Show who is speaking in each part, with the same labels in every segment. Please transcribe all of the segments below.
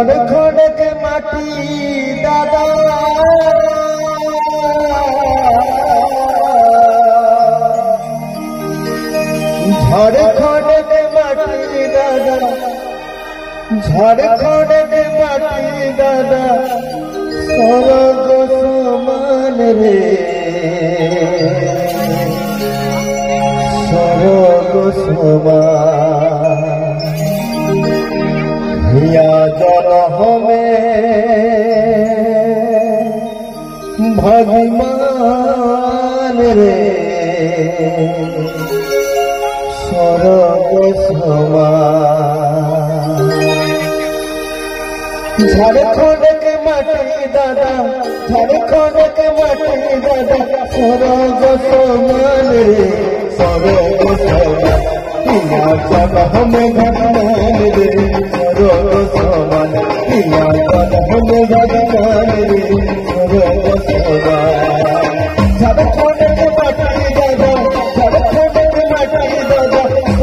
Speaker 1: ঝড় খড়কে মাটি, দাদা। ঝড় খড়কে মাটি, দাদা। ঝড় খড়কে মাটি, দাদা। স্বর্গ সমান রে। স্বর্গ সমান। ভগবান রে। সরব ঝাড়খণ্ডকে মাটি দাদা ঝাড়খণ্ডকে মাটি দাদা সরব সমান রে সরব সমান পিয়া সব হমে রে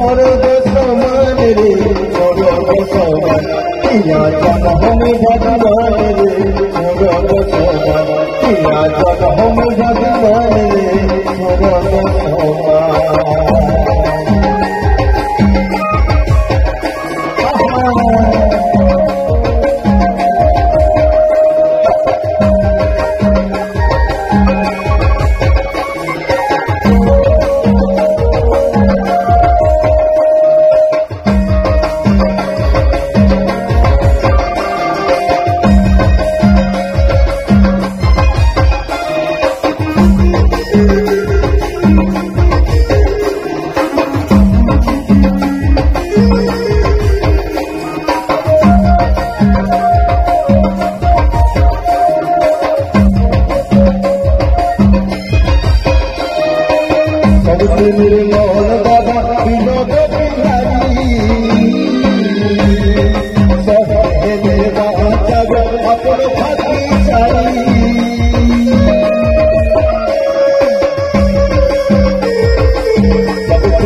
Speaker 1: স্বর্গ সমান রে স্বর্গ সমান পিয়া জল হমে ভগবান রে স্বর্গ সমান পিয়া জল হমে ভগবান রে স্বর্গ সমান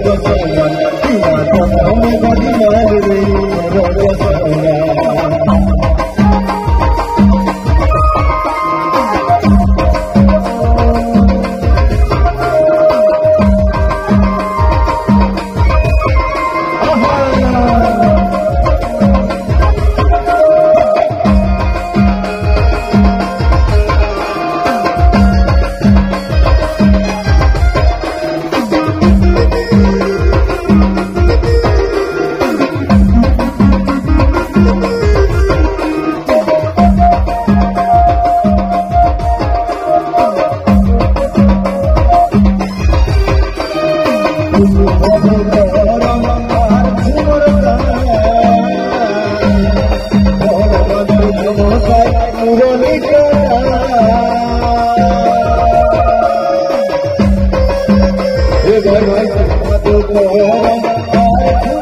Speaker 1: Gracias. Thank you.